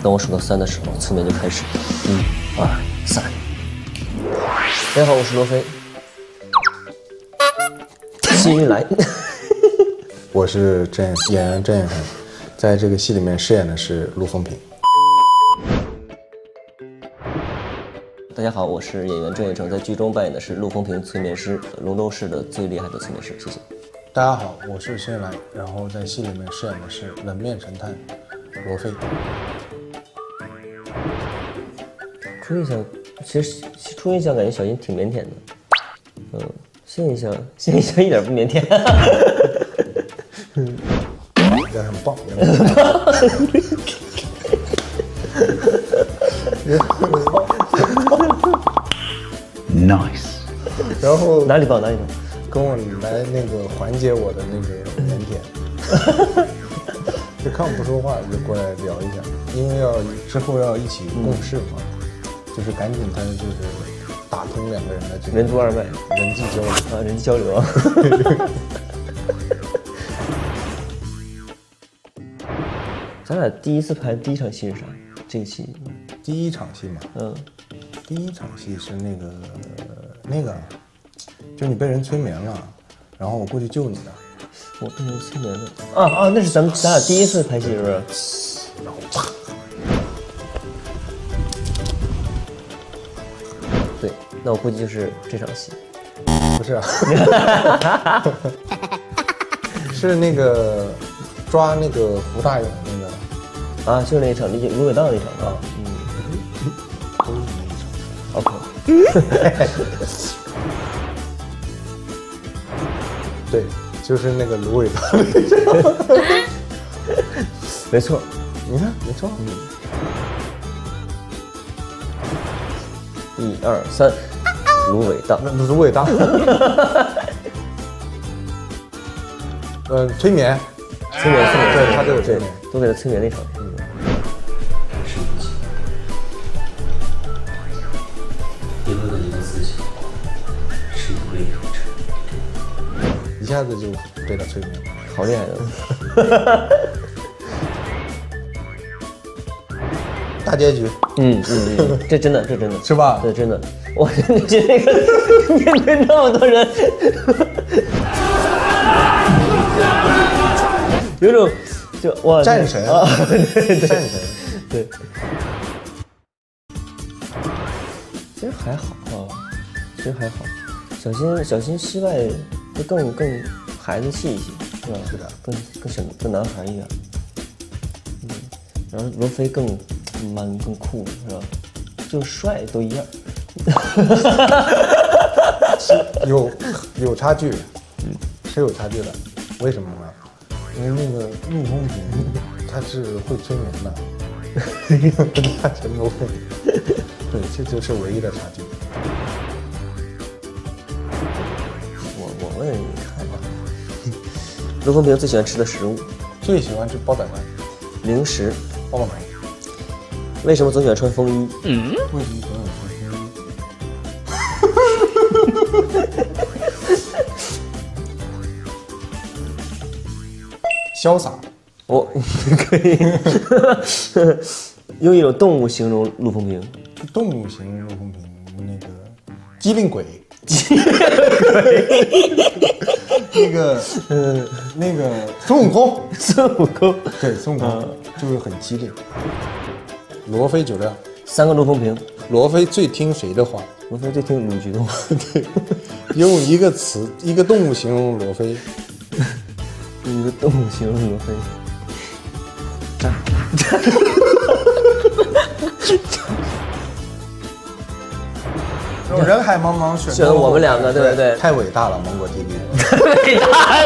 当我数到三的时候，催眠就开始。一、二、三。大家好，我是罗非。幸运来。我是郑演员郑彦恒，在这个戏里面饰演的是陆风平。大家好，我是演员郑业成，在剧中扮演的是陆风平催眠师，龙州市的最厉害的催眠师。谢谢。大家好，我是新来，然后在戏里面饰演的是冷面神探罗非。初印象，其实初印象感觉小新挺腼腆的，嗯，现印象现印象一点不腼腆，人很棒，Nice。然后哪里棒哪里棒，跟我来那个缓解我的那个腼腆，就看我不说话就过来聊一下，因为要之后要一起共事嘛，就是赶紧他就是打通两个人的这个任督二脉人际交流。啊，人际交流啊。咱俩第一次拍第一场戏是啥？这个戏，第一场戏嘛，嗯，第一场戏是那个那个，就你被人催眠了，然后我过去救你的，我被人催眠了。啊啊，那是咱们咱俩第一次拍戏是不是？那我估计就是这场戏。不是、啊，是那个抓那个胡大勇那个，啊，就是那一场，芦苇荡那场啊。嗯都是那一场。，OK。对，就是那个芦苇荡那。没错，你看，没错。嗯一二三，芦苇荡。那芦苇荡。呃，催眠，催眠，催眠，对他都有催眠。都给他催眠那场。嗯。一下子就被他催眠了。好厉害的。大结局嗯嗯嗯，这真的，这真的是吧？对，真的。我你这那个面对那么多人，有种就哇战神啊，战神。对。其实还好啊，其实还好。小新小新戏外会更更孩子气一些，是吧？是的更更小更男孩一点。嗯，然后罗非更 man 更酷，是吧？就帅都一样。是有有差距，嗯，是有差距的。为什么呢？因为那个陆风平他是会催眠的，他陈罗非，对，这就是唯一的差距。我我问你看吧，罗风平最喜欢吃的食物，最喜欢吃煲仔饭、零食，棒棒糖。为什么总喜欢穿风衣？为什么总喜欢穿风衣？潇洒，我、可以用一种动物形容陆风平，动物形容陆风平，那个机灵鬼，那个呃那个孙悟空，孙悟空，对孙悟空就是很机灵。罗非酒量，三个陆风平，罗非最听谁的话？罗非最听鲁局的话，对，用一个词一个动物形容罗非，用 一个动物形容罗非，人海茫茫选选了我们两个对不对。太伟大了，芒果 TV。太大了。